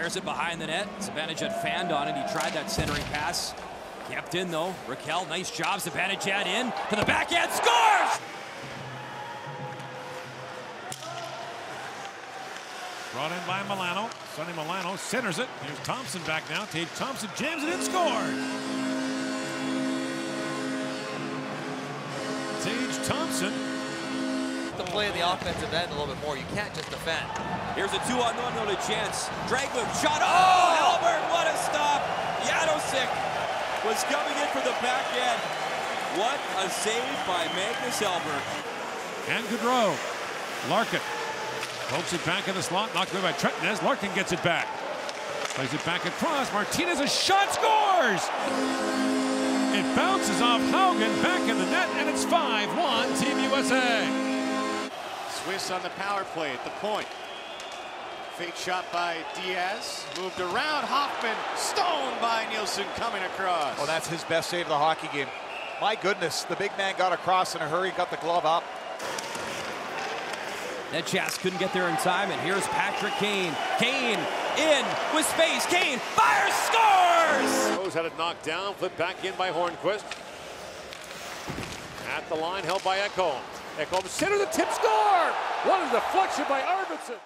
Fires it behind the net. Zibanejad fanned on it. He tried that centering pass. Kept in though. Rakell, nice job. Zibanejad in to the backhand. Scores! Brought in by Milano. Sonny Milano centers it. Here's Thompson back now. Tage Thompson jams it in, scores. Tage Thompson. To play the offensive end a little bit more. You can't just defend. Here's a two on one, no chance. Dragwood shot. Oh, oh Albert, what a stop. Jadosik was coming in for the back end. What a save by Magnus Albert. And Gaudreau. Larkin pokes it back in the slot. Knocked away by Trentonez. Larkin gets it back. Plays it back across. Martinez, a shot scores! It bounces off Haugen back in the net, and it's 5-1 Team USA. Swiss on the power play at the point. Fake shot by Diaz. Moved around. Hofmann stoned by Nilsson coming across. Oh, that's his best save of the hockey game. My goodness, the big man got across in a hurry, got the glove up. Necas couldn't get there in time, and here's Patrick Kane. Kane in with space. Kane fires, scores! Rose had it knocked down, flipped back in by Hornqvist. At the line, held by Ekholm. Ekholm center the tip score! What a deflection by Arvidsson!